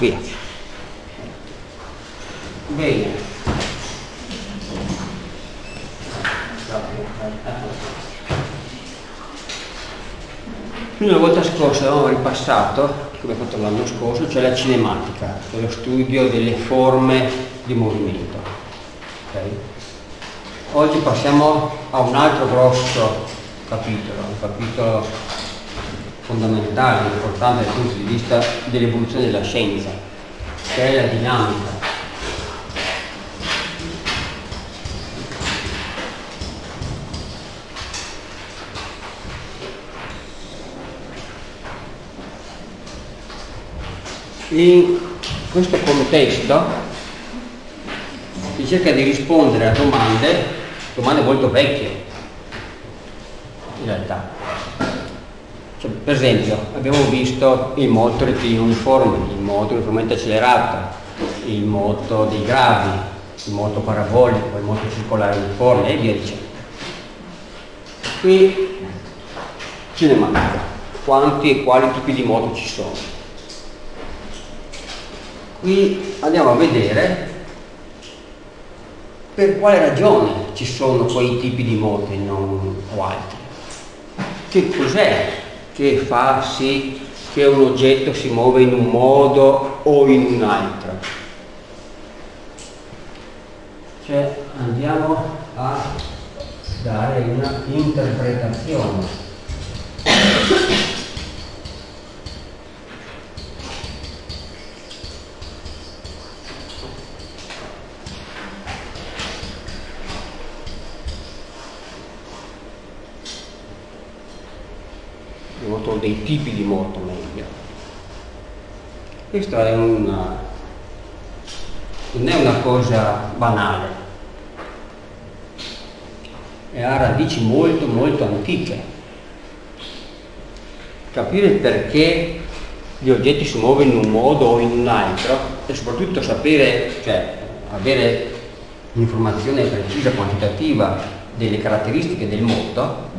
Via. Bene. Quindi la volta scorsa avevamo ripassato, come fatto l'anno scorso, cioè la cinematica, cioè lo studio delle forme di movimento. Okay? Oggi passiamo a un altro grosso capitolo, un capitolo fondamentale, importante dal punto di vista dell'evoluzione della scienza, che è la dinamica. In questo contesto si cerca di rispondere a domande, domande molto vecchie in realtà, cioè, per esempio, abbiamo visto il moto rettilineo uniforme, il moto uniformemente accelerato, il moto dei gravi, il moto parabolico, il moto circolare uniforme e via dicendo. Qui cinematica, quanti e quali tipi di moto ci sono. Qui andiamo a vedere per quale ragione ci sono quei tipi di moto e non o altri. Che cos'è che fa sì che un oggetto si muove in un modo o in un altro. Cioè andiamo a dare una interpretazione. Dei tipi di moto meglio. Questa è una, non è una cosa banale, e ha radici molto molto antiche. Capire perché gli oggetti si muovono in un modo o in un altro e soprattutto sapere, cioè avere un'informazione precisa, quantitativa delle caratteristiche del moto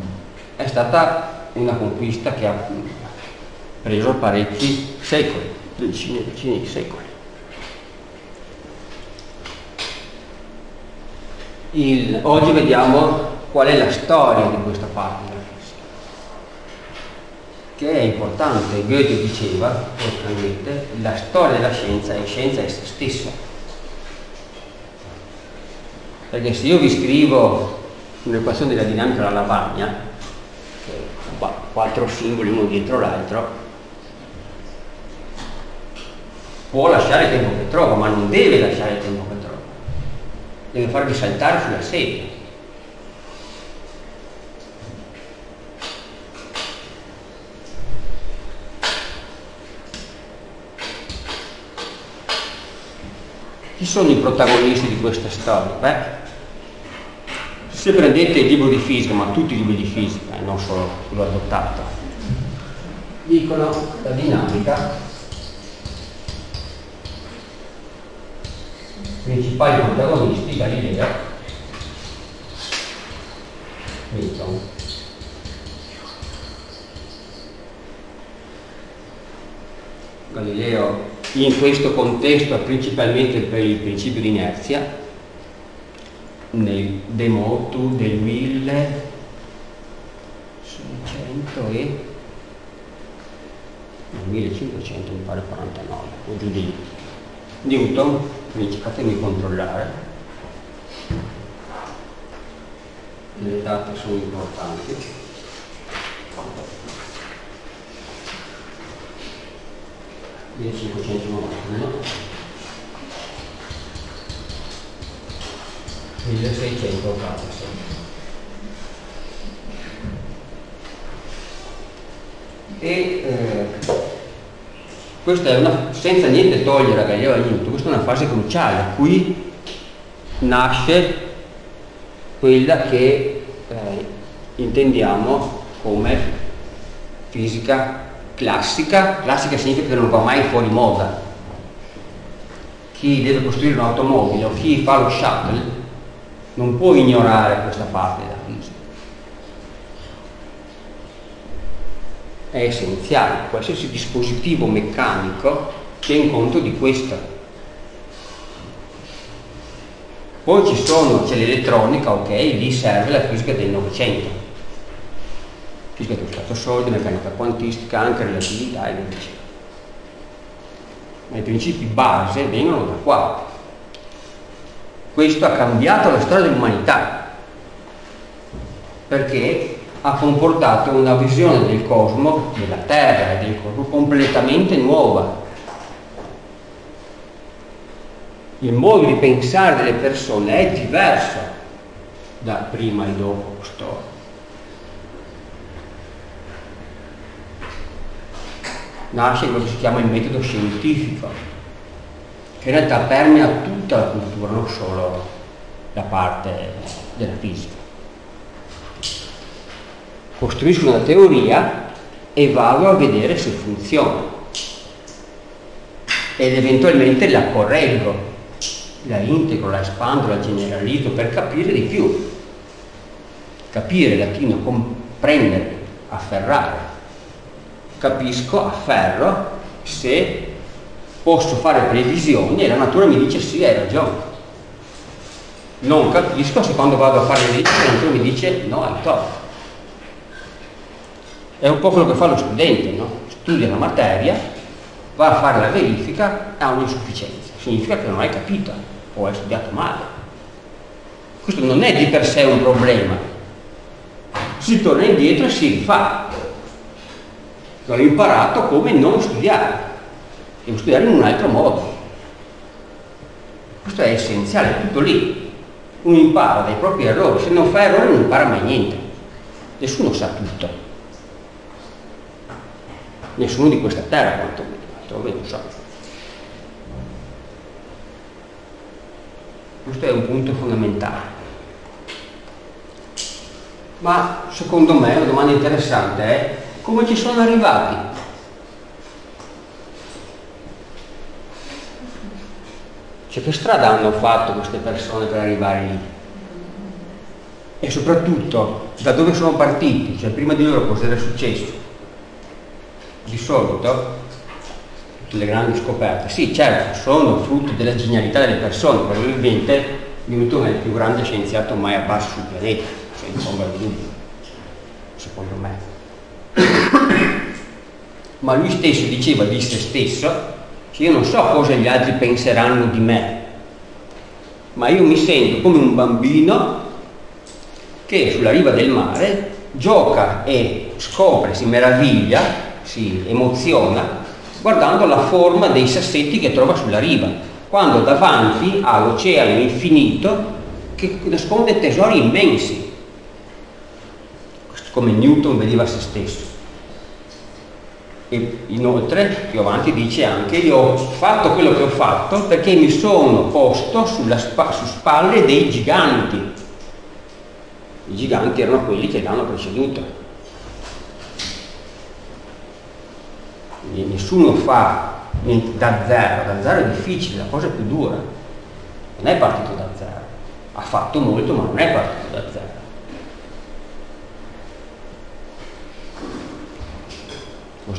è stata una conquista che ha preso parecchi secoli, decine e decine di secoli. Il, oggi vediamo qual è la storia di questa parte della fisica, che è importante. Goethe diceva, Wolfgang la storia della scienza è scienza essa stessa. Perché se io vi scrivo un'equazione della dinamica della lavagna, quattro simboli uno dietro l'altro, può lasciare il tempo che trova, ma non deve lasciare il tempo che trova, deve farvi saltare sulla sedia. Chi sono i protagonisti di questa storia? Beh, se prendete il libro di fisica, ma tutti i libri di fisica, e non solo quello adottato, dicono la dinamica, principali protagonisti, Galileo, Newton. Galileo in questo contesto principalmente per il principio di inerzia nel De Motu del 1600 e nel 1500 mi pare 49 o giù di Newton quindi fatemi controllare. Le date sono importanti. 1591 1686. E eh, questa è una, senza niente togliere a Galileo aiuto, questa è una fase cruciale, qui nasce quella che eh, intendiamo come fisica classica, classica significa che non va mai fuori moda. Chi deve costruire un'automobile o chi fa lo shuttle non può ignorare questa parte della fisica. È essenziale, qualsiasi dispositivo meccanico tiene conto di questo. Poi ci sono, c'è l'elettronica, ok, lì serve la fisica del Novecento. Fisica dello stato solido, meccanica quantistica, anche relatività e via dicendo. Ma i principi base vengono da qua. Questo ha cambiato la storia dell'umanità perché ha comportato una visione del cosmo, della Terra e del cosmo completamente nuova. Il modo di pensare delle persone è diverso da prima e dopo questo. Nasce quello che si chiama il metodo scientifico, in realtà permea tutta la cultura, non solo la parte della fisica costruisco una teoria e vado a vedere se funziona ed eventualmente la correggo, la integro, la espando, la generalizzo per capire di più. Capire latino, comprendere, afferrare. Capisco, afferro se posso fare previsioni e la natura mi dice sì, hai ragione. Non capisco se quando vado a fare le leggi la natura mi dice no, hai torto. È un po' quello che fa lo studente, no? studia la materia, va a fare la verifica ha un'insufficienza. Significa che non hai capito o hai studiato male. Questo non è di per sé un problema. Si torna indietro e si rifà. Ho imparato come non studiare. Devo studiare in un altro modo. Questo è essenziale, è tutto lì. Uno impara dai propri errori, se non fa errori non impara mai niente. Nessuno sa tutto nessuno di questa terra quantomeno, altrove non so. Questo è un punto fondamentale. Ma secondo me una domanda interessante è come ci sono arrivati? Cioè che strada hanno fatto queste persone per arrivare lì? E soprattutto da dove sono partiti? Cioè prima di loro cosa era successo? di solito tutte le grandi scoperte, sì certo, sono frutto della genialità delle persone, probabilmente Newton è il più grande scienziato mai apparso sul pianeta, senza ombra di dubbio, secondo me. Ma lui stesso diceva di se stesso, io non so cosa gli altri penseranno di me, ma io mi sento come un bambino che sulla riva del mare gioca e scopre, si meraviglia si emoziona guardando la forma dei sassetti che trova sulla riva, quando davanti ha l'oceano infinito che nasconde tesori immensi, come Newton vedeva se stesso. E inoltre più avanti dice anche io ho fatto quello che ho fatto perché mi sono posto sulla spa, su spalle dei giganti. I giganti erano quelli che l'hanno preceduto. nessuno fa da zero, da zero è difficile, la cosa più dura. Non è partito da zero, ha fatto molto ma non è partito da zero.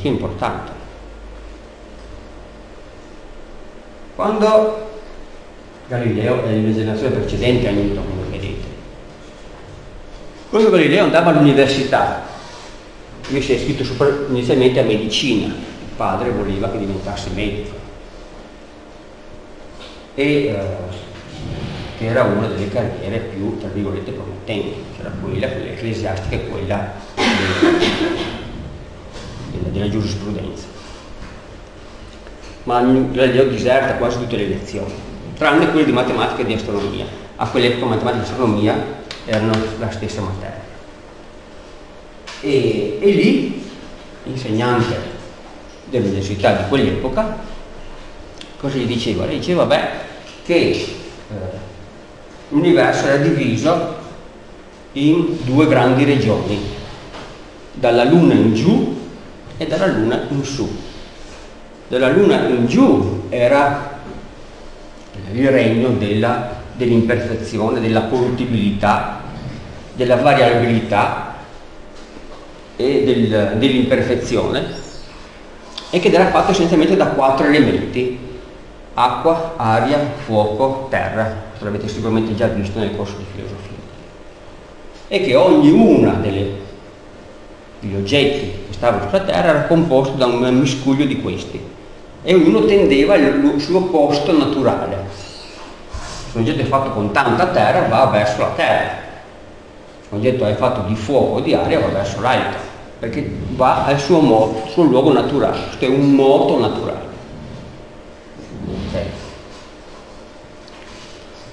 È importante. Quando Galileo è generazione precedente a Newton, come vedete, quando Galileo andava all'università, lui si è iscritto inizialmente a medicina, padre voleva che diventasse medico e eh, era una delle carriere più, tra virgolette, promettenti, c'era quella, quella ecclesiastica e quella della, della giurisprudenza. Ma Galileo diserta quasi tutte le lezioni, tranne quelle di matematica e di astronomia. A quell'epoca matematica e astronomia erano la stessa materia. E, e lì, insegnante dell'università di quell'epoca, cosa gli diceva? Le diceva beh, che eh, l'universo era diviso in due grandi regioni, dalla Luna in giù e dalla Luna in su. Dalla Luna in giù era il regno dell'imperfezione, della corruttibilità, della variabilità e del, dell'imperfezione e che era fatto essenzialmente da quattro elementi, acqua, aria, fuoco, terra, questo l'avete sicuramente già visto nel corso di filosofia, e che ognuna delle, degli oggetti che stavano sulla terra era composto da un miscuglio di questi e ognuno tendeva al suo posto naturale. Se un oggetto è fatto con tanta terra va verso la terra, se un oggetto è fatto di fuoco o di aria va verso l'alto, perché va al suo, modo, suo luogo naturale, questo è un moto naturale. Okay.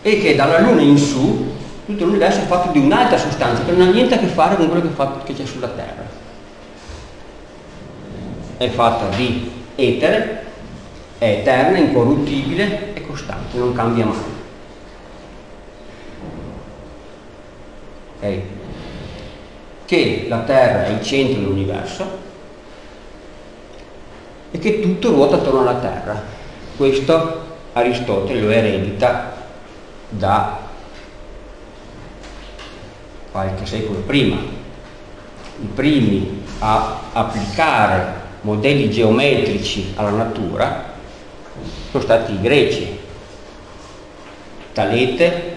E che dalla Luna in su tutto l'universo è fatto di un'altra sostanza che non ha niente a che fare con quello che, c'è sulla Terra. È fatta di etere, è eterna, incorruttibile e costante, non cambia mai. Okay. Che la Terra è il centro dell'universo e che tutto ruota attorno alla Terra. Questo Aristotele lo eredita da qualche secolo prima. I primi a applicare modelli geometrici alla natura sono stati i greci, Talete,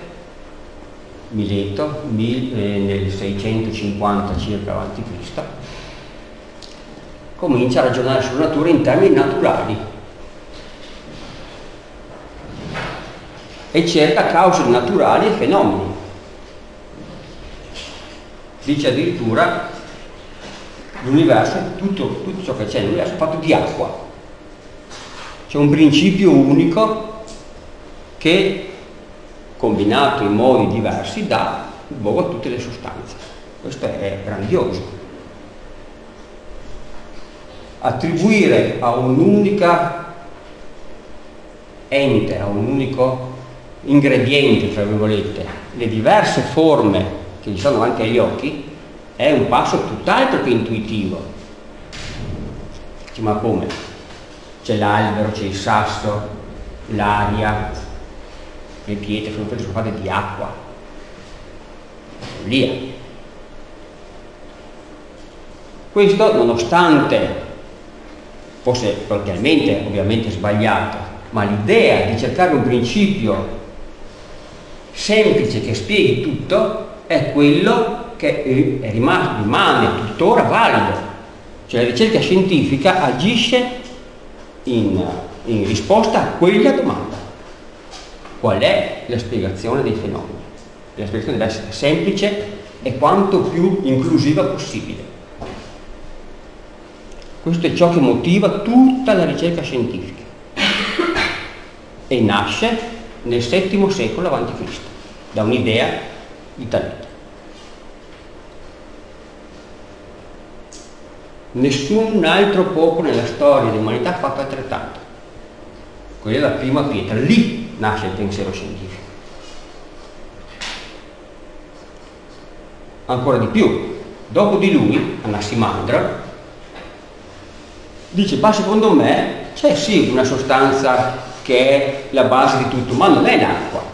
Mileto, mil, eh, nel 650 circa a.C., comincia a ragionare sulla natura in termini naturali e cerca cause naturali e fenomeni. Dice addirittura l'universo, tutto, tutto ciò che c'è nell'universo è fatto di acqua c'è un principio unico che, combinato in modi diversi, dà luogo a tutte le sostanze. Questo è grandioso. Attribuire a un'unica ente, a un unico ingrediente, tra virgolette, le diverse forme che gli sono davanti agli occhi, è un passo tutt'altro che intuitivo. Ma come? c'è l'albero, c'è il sasso, l'aria, le pietre sono, sono fatte di acqua, follia. Questo nonostante fosse parzialmente ovviamente sbagliato, ma l'idea di cercare un principio semplice che spieghi tutto è quello che rimane tuttora valido. Cioè la ricerca scientifica agisce in, in risposta a quella domanda. Qual è la spiegazione dei fenomeni? La spiegazione deve essere semplice e quanto più inclusiva possibile. Questo è ciò che motiva tutta la ricerca scientifica e nasce nel VII secolo a.C. da un'idea di talento. Nessun altro popolo nella storia dell'umanità ha fatto altrettanto. Quella è la prima pietra, lì nasce il pensiero scientifico. Ancora di più, dopo di lui, Anassimandra, dice, ma secondo me c'è sì una sostanza che è la base di tutto, ma non è l'acqua.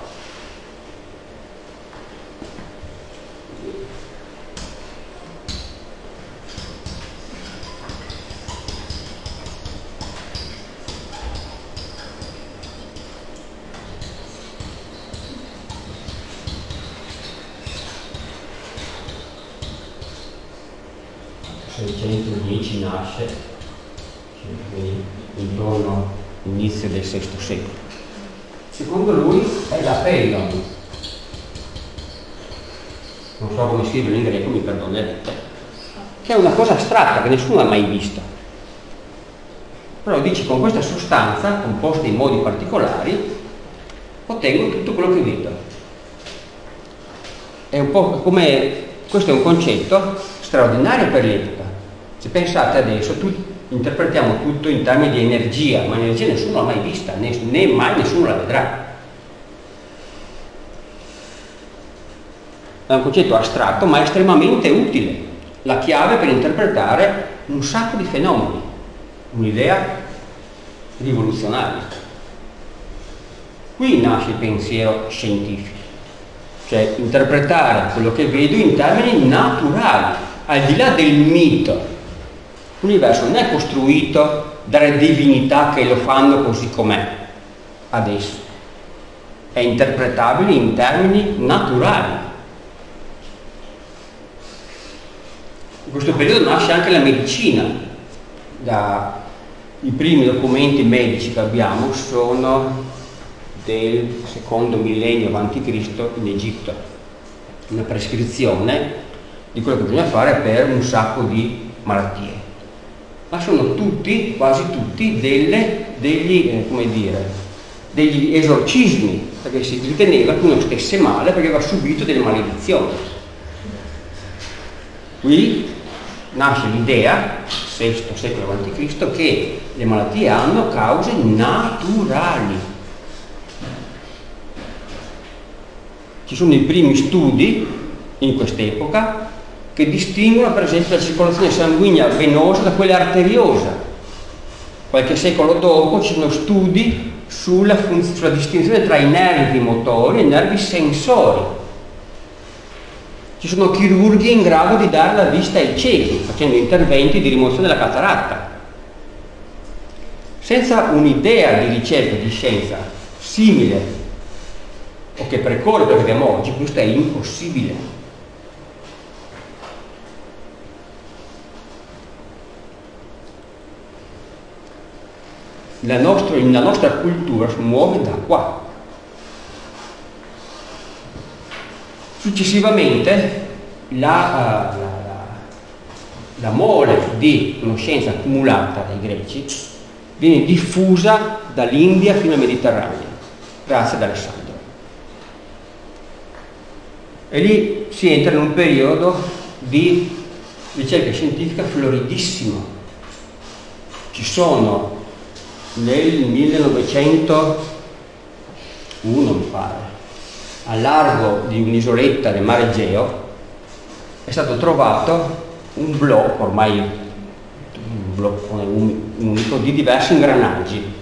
610 nasce, quindi intorno all'inizio del VI secolo. Secondo lui è la Peilon, non so come scriverlo in greco, mi perdonerete, che è una cosa astratta che nessuno ha mai visto. Però dice con questa sostanza, composta in modi particolari, ottengo tutto quello che vedo. È un po' come, questo è un concetto straordinario per l'epoca se pensate adesso, tu, interpretiamo tutto in termini di energia, ma l'energia nessuno l'ha mai vista, né, né mai nessuno la vedrà. È un concetto astratto ma estremamente utile, la chiave per interpretare un sacco di fenomeni, un'idea rivoluzionaria. Qui nasce il pensiero scientifico, cioè interpretare quello che vedo in termini naturali, al di là del mito, L'universo non è costruito dare divinità che lo fanno così com'è adesso. È interpretabile in termini naturali. In questo periodo nasce anche la medicina. Da, I primi documenti medici che abbiamo sono del secondo millennio a.C. in Egitto. Una prescrizione di quello che bisogna fare per un sacco di malattie. Ma sono tutti, quasi tutti, delle, degli, eh, dire, degli esorcismi, perché si riteneva che uno stesse male perché aveva subito delle maledizioni. Qui nasce l'idea, VI secolo a.C., che le malattie hanno cause naturali. Ci sono i primi studi in quest'epoca che distinguono per esempio la circolazione sanguigna venosa da quella arteriosa. Qualche secolo dopo ci sono studi sulla, sulla distinzione tra i nervi motori e i nervi sensori. Ci sono chirurghi in grado di dare la vista ai ciechi, facendo interventi di rimozione della cataratta. Senza un'idea di ricerca, di scienza simile o che precorre quello che abbiamo oggi, questo è impossibile. la nostra, la nostra cultura si muove da qua. Successivamente la, la, la, la mole di conoscenza accumulata dai greci viene diffusa dall'India fino al Mediterraneo, grazie ad Alessandro. E lì si entra in un periodo di ricerca scientifica floridissimo. Ci sono nel 1901 mi pare, a largo di un'isoletta del mare Egeo, è stato trovato un blocco, ormai un blocco unico, di diversi ingranaggi.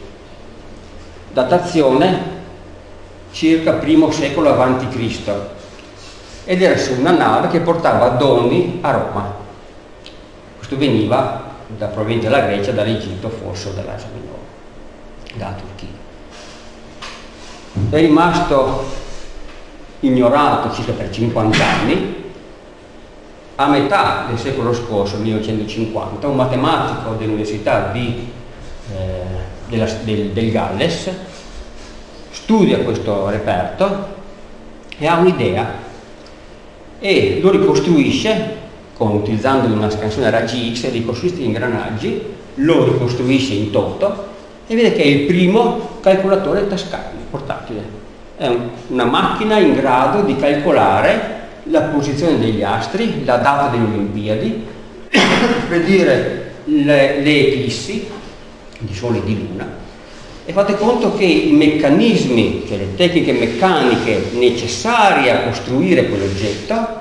Datazione circa primo secolo Cristo ed era su una nave che portava doni a Roma. Questo veniva da provincia della Grecia, dall'Egitto forse dall'Asia Minore dalla Turchia. È rimasto ignorato circa per 50 anni, a metà del secolo scorso, 1950, un matematico dell'Università di, eh, della, del, del Galles studia questo reperto e ha un'idea e lo ricostruisce con, utilizzando una scansione raggi X, ricostruisce gli ingranaggi, lo ricostruisce in toto e vede che è il primo calcolatore tascabile, portatile. È un, una macchina in grado di calcolare la posizione degli astri, la data delle Olimpiadi, predire le, le eclissi di Sole e di Luna. E fate conto che i meccanismi, cioè le tecniche meccaniche necessarie a costruire quell'oggetto,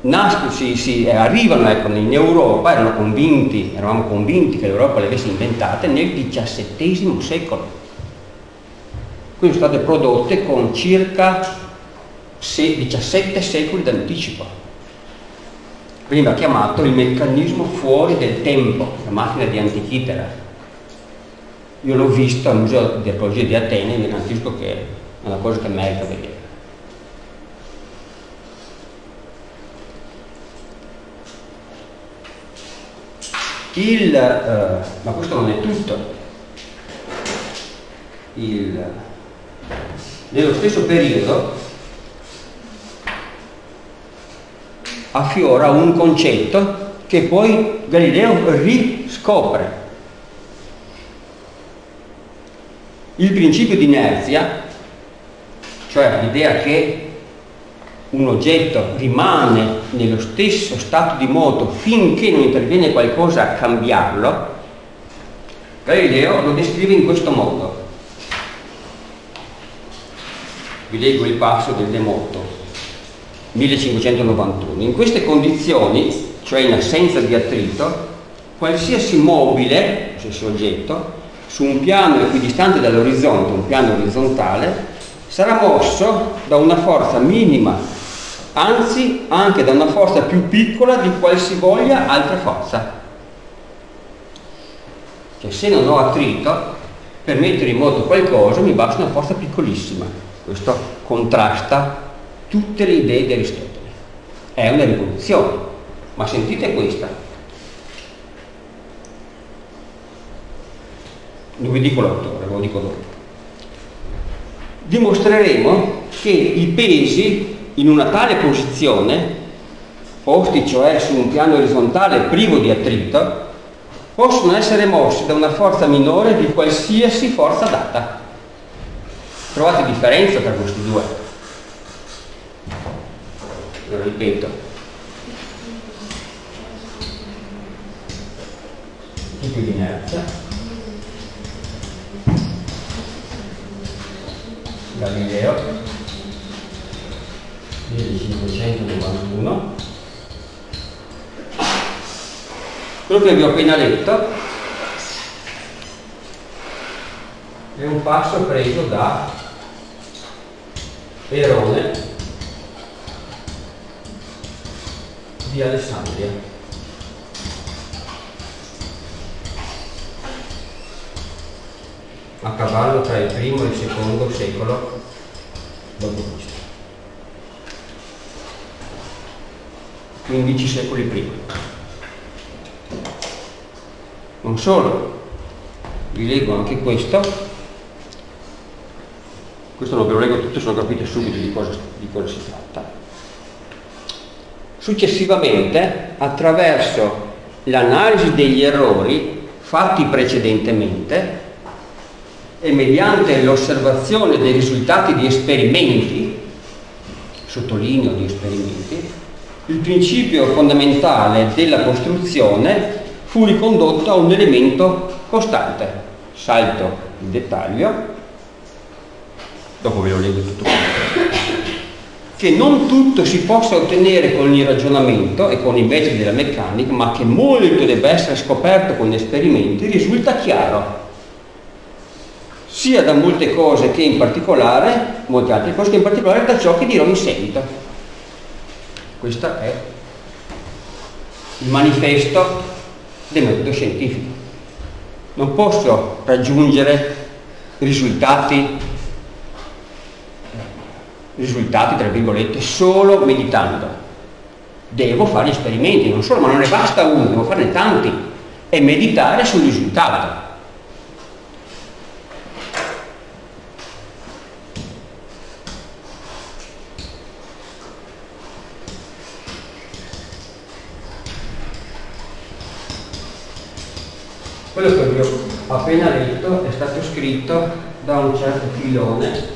nascono, si, si, arrivano ecco, in Europa, erano convinti, eravamo convinti che l'Europa le avesse inventate nel XVII secolo. Quindi sono state prodotte con circa 17 secoli d'anticipo. Veniva chiamato il meccanismo fuori del tempo, la macchina di Antichitera. Io l'ho visto al Museo di Archeologia di Atene e mi garantisco che è una cosa che merita vedere. Il, eh, ma questo non è tutto. Il, nello stesso periodo affiora un concetto che poi Galileo riscopre. Il principio di inerzia, cioè l'idea che un oggetto rimane nello stesso stato di moto finché non interviene qualcosa a cambiarlo, Galileo lo descrive in questo modo. Vi leggo il passo del Demoto, 1591. In queste condizioni, cioè in assenza di attrito, qualsiasi mobile, qualsiasi oggetto, su un piano equidistante dall'orizzonte, un piano orizzontale, sarà mosso da una forza minima anzi anche da una forza più piccola di qualsivoglia altra forza. che se non ho attrito, per mettere in moto qualcosa mi basta una forza piccolissima. Questo contrasta tutte le idee di Aristotele. È una rivoluzione. Ma sentite questa. Non vi dico l'autore, ve lo dico dopo. Dimostreremo che i pesi in una tale posizione, posti cioè su un piano orizzontale privo di attrito, possono essere mossi da una forza minore di qualsiasi forza data. Trovate differenza tra questi due? Lo ripeto. Tipo di inerzia. Galileo 1591 quello che vi ho appena letto è un passo preso da Erone di Alessandria a cavallo tra il primo e il secondo secolo d.C. 15 secoli prima. Non solo, vi leggo anche questo, questo non ve lo leggo tutto se lo capite subito di cosa, di cosa si tratta. Successivamente, attraverso l'analisi degli errori fatti precedentemente, e mediante l'osservazione dei risultati di esperimenti, sottolineo di esperimenti, il principio fondamentale della costruzione fu ricondotto a un elemento costante. Salto il dettaglio, dopo ve lo leggo tutto che non tutto si possa ottenere con il ragionamento e con i metodi della meccanica, ma che molto debba essere scoperto con gli esperimenti, risulta chiaro sia da molte cose che in particolare, molte altre cose che in particolare da ciò che dirò in seguito. Questo è il manifesto del metodo scientifico. Non posso raggiungere risultati, risultati tra virgolette, solo meditando. Devo fare esperimenti, non solo, ma non ne basta uno, devo farne tanti e meditare sul risultato. Quello che vi ho appena letto è stato scritto da un certo filone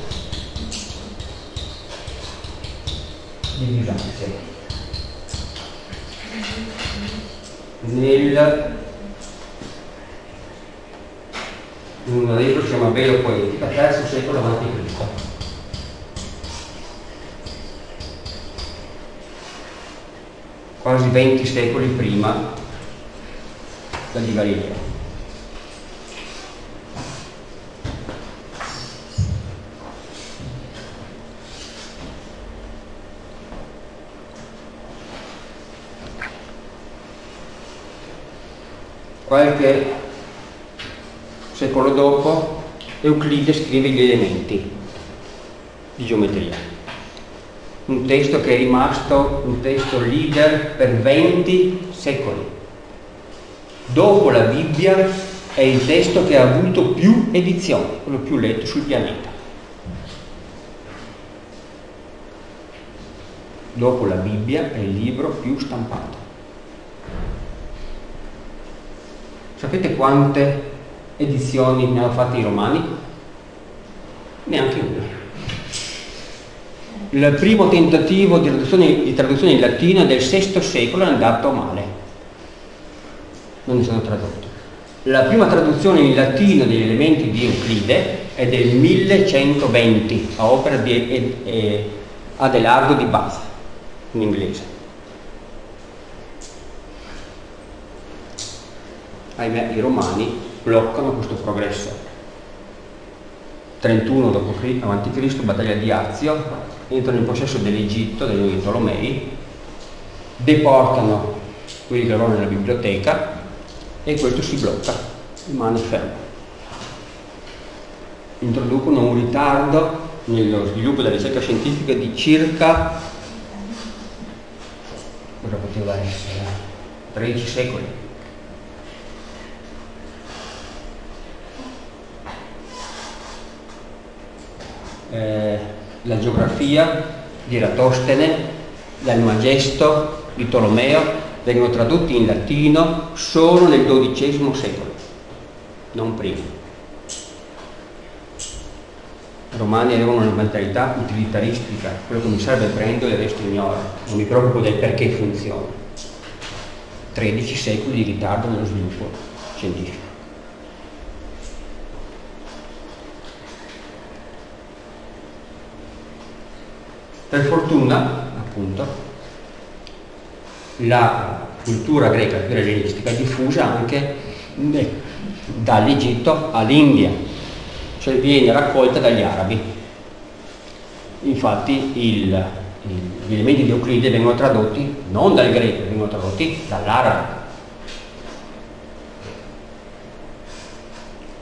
di Bizanzio. Nel in un libro si chiama Velo Poetica, terzo secolo a.C. quasi 20 secoli prima di Galileo. Qualche secolo dopo Euclide scrive gli elementi di geometria. Un testo che è rimasto un testo leader per 20 secoli. Dopo la Bibbia è il testo che ha avuto più edizioni, quello più letto sul pianeta. Dopo la Bibbia è il libro più stampato. Sapete quante edizioni ne hanno fatte i romani? Neanche una. Il primo tentativo di traduzione, di traduzione in latino del VI secolo è andato male. Non ne sono tradotto. La prima traduzione in latino degli elementi di Euclide è del 1120 a opera di Adelardo di Bath in inglese. Ahimè i romani bloccano questo progresso. 31 a.C., battaglia di Azio, entrano in possesso dell'Egitto, nuovi Tolomei, deportano quelli che erano nella biblioteca e questo si blocca. rimane fermo. Introducono un ritardo nello sviluppo della ricerca scientifica di circa, cosa poteva essere, 13 secoli. Eh, la geografia di Eratostene, l'Almagesto di Tolomeo vengono tradotti in latino solo nel XII secolo, non prima. I romani avevano una mentalità utilitaristica, quello che mi serve prendo e il resto ignoro, non mi preoccupo del perché funziona. 13 secoli di ritardo nello sviluppo scientifico. Per fortuna, appunto, la cultura greca più ellenistica è diffusa anche dall'Egitto all'India, cioè viene raccolta dagli arabi. Infatti il, il, gli elementi di Euclide vengono tradotti non dal greco, vengono tradotti dall'arabo.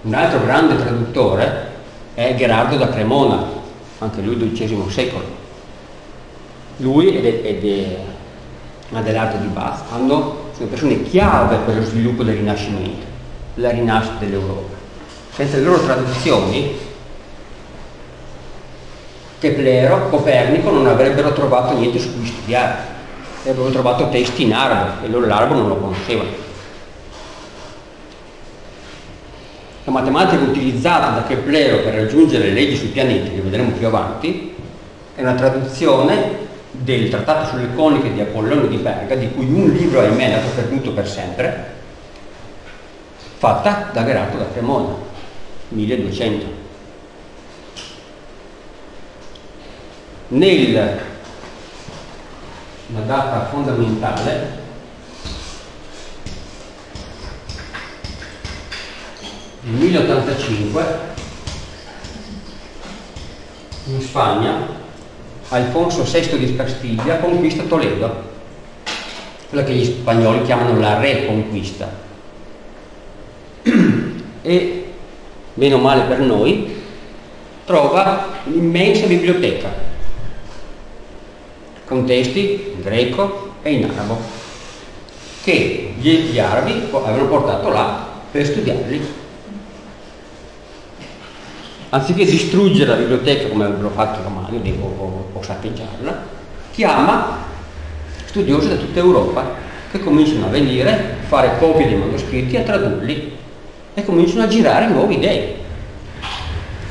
Un altro grande traduttore è Gerardo da Cremona, anche lui XII secolo. Lui è Adelardo di Bath hanno, sono persone chiave per lo sviluppo del Rinascimento, la rinascita dell'Europa. Senza le loro traduzioni, Keplero, Copernico non avrebbero trovato niente su cui studiare, avrebbero trovato testi in arabo e loro l'arabo non lo conoscevano. La matematica utilizzata da Keplero per raggiungere le leggi sui pianeti, che vedremo più avanti, è una traduzione del trattato sulle coniche di Apollonio di Perga, di cui un libro ahimè è andato perduto per sempre, fatta da Gerardo da Cremona, 1200. Nel, una data fondamentale, nel 1085, in Spagna, Alfonso VI di Castiglia conquista Toledo, quella che gli spagnoli chiamano la Reconquista. E, meno male per noi, trova un'immensa biblioteca, con testi in greco e in arabo, che gli arabi avevano portato là per studiarli anziché distruggere la biblioteca come avrebbero fatto i romani o, o, o saccheggiarla, chiama studiosi da tutta Europa che cominciano a venire, a fare copie dei manoscritti, a tradurli e cominciano a girare nuove idee.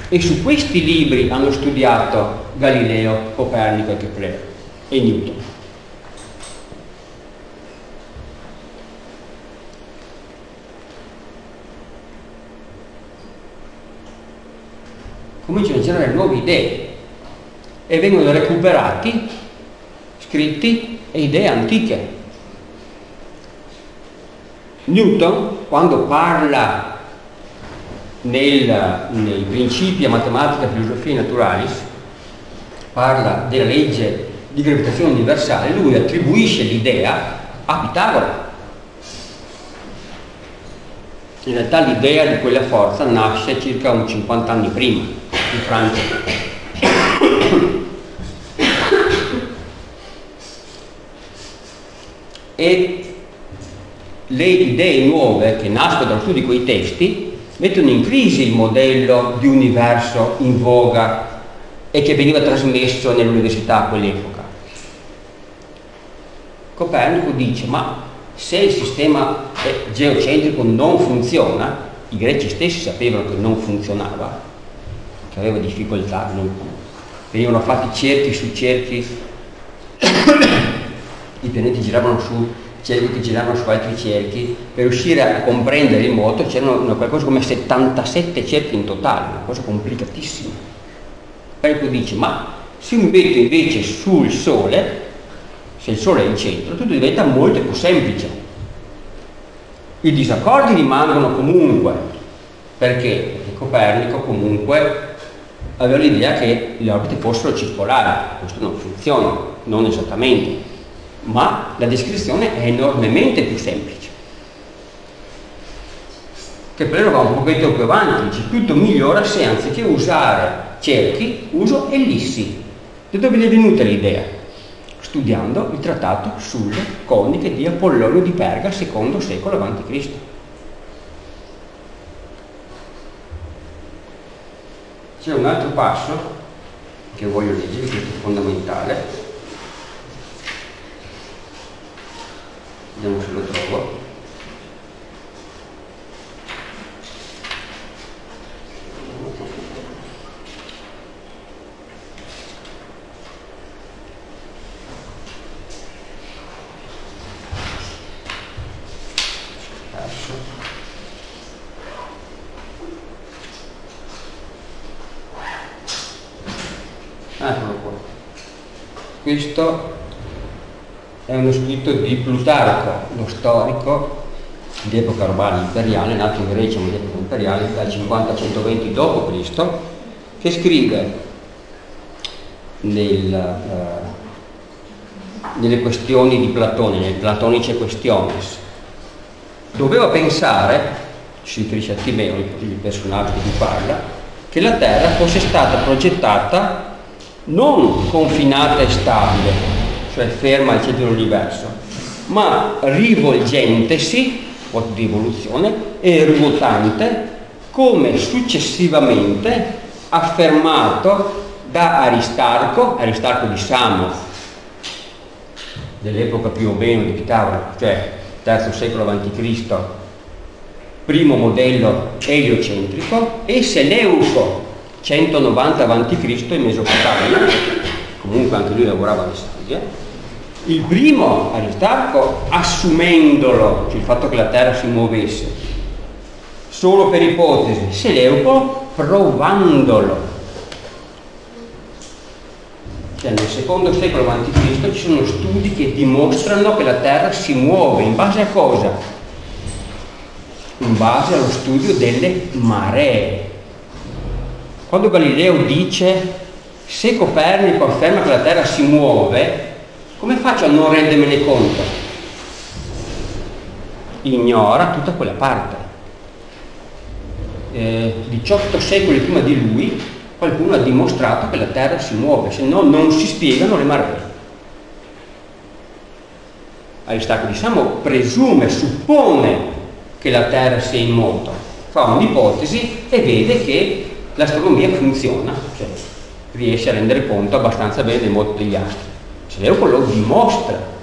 E su questi libri hanno studiato Galileo, Copernico e Kepler e Newton. Cominciano a generare nuove idee e vengono recuperati scritti e idee antiche. Newton, quando parla nel, nei principi matematica e filosofia naturalis, parla della legge di gravitazione universale, lui attribuisce l'idea a Pitagora. In realtà l'idea di quella forza nasce circa un 50 anni prima in Francia. E le idee nuove che nascono dallo studio di quei testi mettono in crisi il modello di universo in voga e che veniva trasmesso nell'università a quell'epoca. Copernico dice, ma se il sistema geocentrico non funziona, i greci stessi sapevano che non funzionava, che aveva difficoltà, non, venivano fatti cerchi su cerchi, i pianeti giravano su cerchi che giravano su altri cerchi, per riuscire a comprendere il moto c'erano qualcosa come 77 cerchi in totale, una cosa complicatissima. Perché dice, ma se mi metto invece sul Sole, se il Sole è il centro, tutto diventa molto più semplice. I disaccordi rimangono comunque, perché Copernico comunque aveva l'idea che le orbite fossero circolari, questo non funziona, non esattamente, ma la descrizione è enormemente più semplice. che però va un pochetto più avanti, dice tutto migliora se anziché usare cerchi uso ellissi. Da dove è venuta l'idea? Studiando il trattato sulle coniche di Apollonio di Perga, secondo secolo a.C. C'è un altro passo che voglio leggere, che è fondamentale. Vediamo se lo trovo. Questo è uno scritto di Plutarco, lo storico di epoca romana imperiale, nato in Grecia ma di epoca imperiale, dal 50 al 120 d.C., che scrive nel, uh, nelle questioni di Platone, nel Platonice Questiones. Doveva pensare, si a Timeo, il personaggio di cui parla, che la Terra fosse stata progettata non confinata e stabile, cioè ferma al centro dell'universo, ma rivolgentesi, di evoluzione, e ruotante come successivamente affermato da Aristarco, Aristarco di Samos, dell'epoca più o meno di Pitagora, cioè III secolo a.C., primo modello eliocentrico, e Seleuco, 190 a.C. in Mesopotamia, comunque anche lui lavorava alle saghe, il primo Aristarco assumendolo, cioè il fatto che la terra si muovesse, solo per ipotesi, Seleuco provandolo. Cioè nel secondo secolo a.C. ci sono studi che dimostrano che la terra si muove in base a cosa? In base allo studio delle maree quando Galileo dice se Copernico afferma che la Terra si muove, come faccio a non rendermene conto? Ignora tutta quella parte. Eh, 18 secoli prima di lui qualcuno ha dimostrato che la Terra si muove, se no non si spiegano le maree. Aristarco di Samo presume, suppone che la Terra sia in moto, fa un'ipotesi e vede che l'astronomia funziona, cioè riesce a rendere conto abbastanza bene del moto degli astri. Seleuco lo dimostra.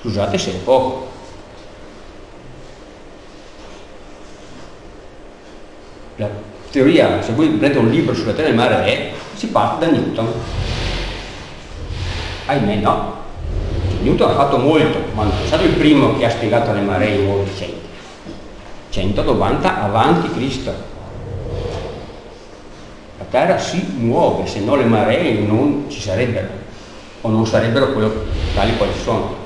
Scusate se è poco. La teoria, se voi prendete un libro sulla Terra e il mare è, si parte da Newton. Ahimè no. Newton ha fatto molto, ma non è stato il primo che ha spiegato le maree in modo decente. 190 avanti Cristo. La terra si muove, se no le maree non ci sarebbero, o non sarebbero quello, tali quali sono.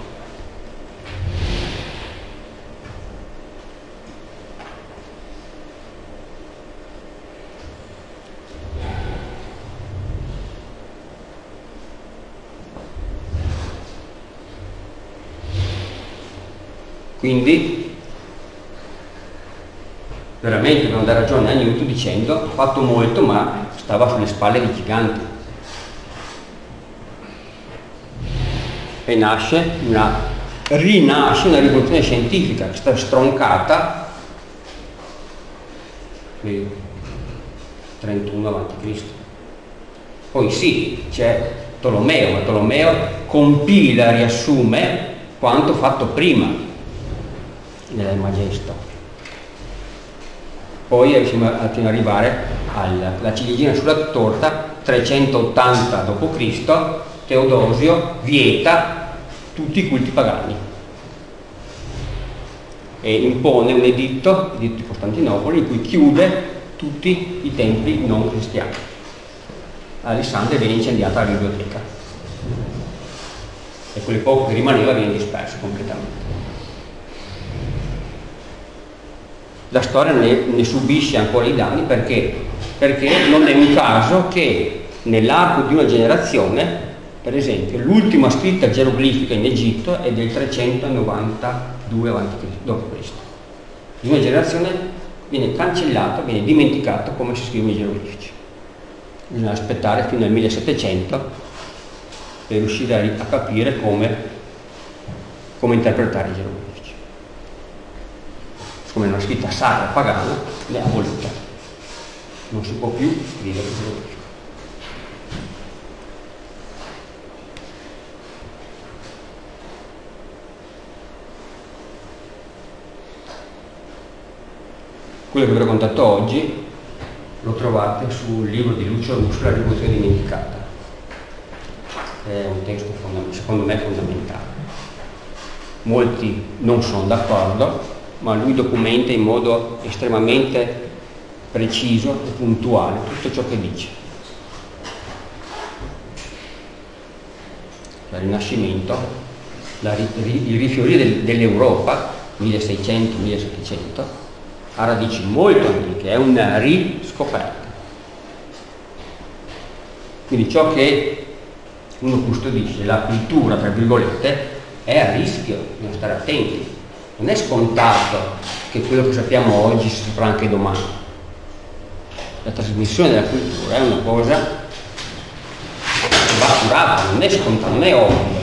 Quindi veramente dobbiamo dare ragione a Newton dicendo ha fatto molto ma stava sulle spalle di giganti. E nasce una, rinasce una rivoluzione scientifica che sta stroncata nel 31 a.C. Poi sì, c'è Tolomeo, ma Tolomeo compila, riassume quanto fatto prima nel Magesto poi riusciamo ad arrivare alla ciliegina sulla torta 380 d.C. Teodosio vieta tutti i culti pagani e impone un editto, l'editto di Costantinopoli, in cui chiude tutti i templi non cristiani. Alessandria viene incendiata la biblioteca e quelle poche che rimaneva viene disperso completamente. La storia ne, ne subisce ancora i danni perché? perché non è un caso che nell'arco di una generazione Per esempio, l'ultima scritta geroglifica in Egitto è del 392 a.C. d.C. In una generazione viene cancellato, viene dimenticato come si scrivono i geroglifici. Bisogna aspettare fino al 1700 per riuscire a capire come, come interpretare i geroglifici. Come una scritta sacra pagana, le ha volute. Non si può più scrivere geroglifici. Quello che vi ho raccontato oggi lo trovate sul libro di Lucio Russo, La rivoluzione dimenticata. È un testo secondo me fondamentale. Molti non sono d'accordo, ma lui documenta in modo estremamente preciso e puntuale tutto ciò che dice. Il Rinascimento, la, il rifiorire dell'Europa, 1600-1700, ha radici molto antiche, è una riscoperta. Quindi ciò che uno custodisce, la cultura, tra virgolette, è a rischio, bisogna stare attenti. Non è scontato che quello che sappiamo oggi si saprà anche domani. La trasmissione della cultura è una cosa che va curata, non è scontata, non è ovvio,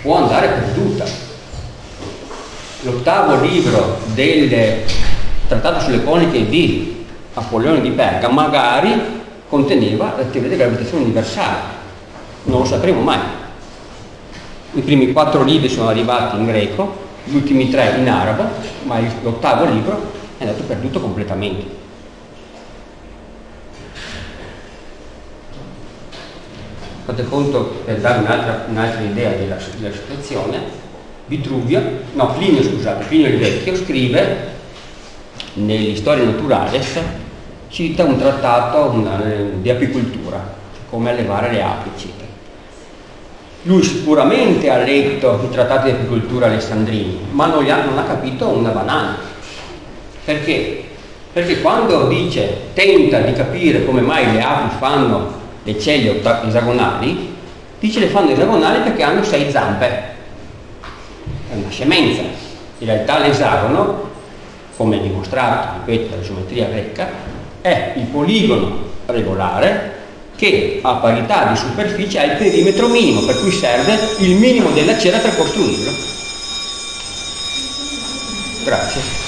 può andare perduta. L'ottavo libro del trattato sulle coniche di Apollione di Perga magari conteneva la teoria della gravitazione universale. Non lo sapremo mai. I primi quattro libri sono arrivati in greco, gli ultimi tre in arabo, ma l'ottavo libro è andato perduto completamente. Fate conto, per dare un'altra, un'altra idea della, della situazione, Vitruvio, no, Plinio scusate, Plinio il Vecchio scrive nell'Historia Naturales cita un trattato una, di apicoltura, come allevare le api, eccetera. Lui sicuramente ha letto i trattati di apicoltura alessandrini, ma non, ha, non ha capito una banana. Perché? Perché quando dice, tenta di capire come mai le api fanno le celle esagonali, dice le fanno esagonali perché hanno sei zampe. È una scemenza. In realtà l'esagono come dimostrato, ripeto, dalla geometria greca, è il poligono regolare che a parità di superficie ha il perimetro minimo, per cui serve il minimo della cera per costruirlo. Grazie.